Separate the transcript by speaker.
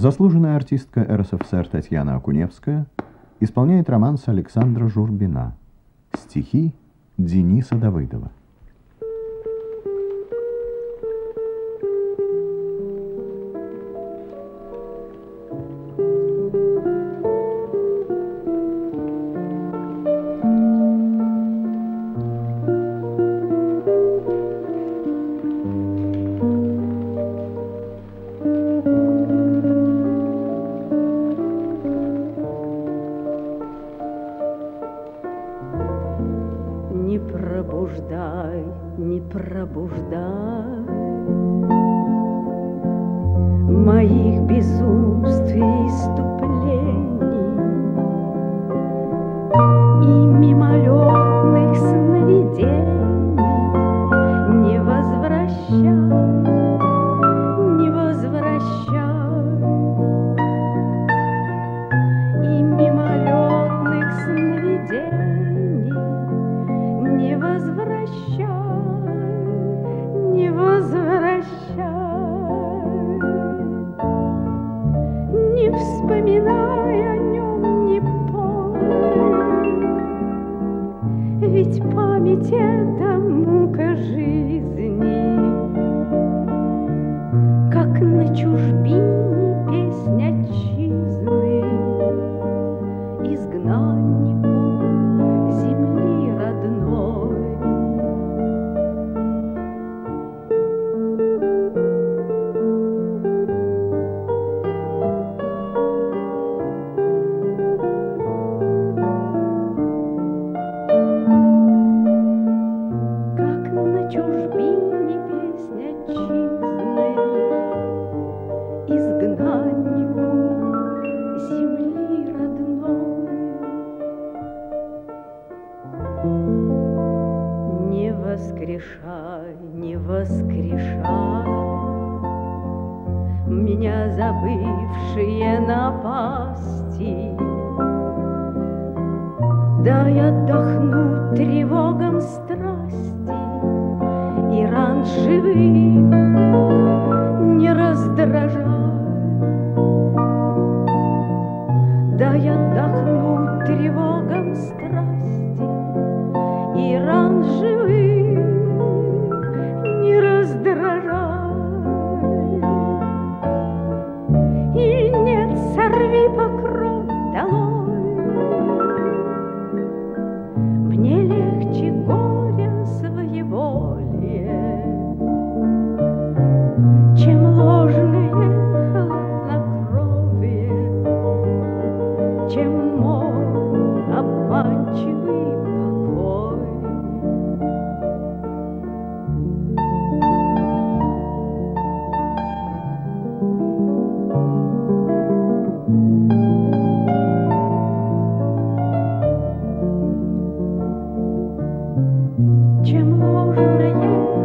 Speaker 1: Заслуженная артистка РСФСР Татьяна Акуневская исполняет романс Александра Журбина. Стихи Дениса Давыдова.
Speaker 2: Пробуждай, не пробуждай Моих безумств и вспоминай о нем, не помни, ведь память это воскрешай Меня забывшие напасти. Дай отдохнуть тревогам страсти И ран живых Чем жура я?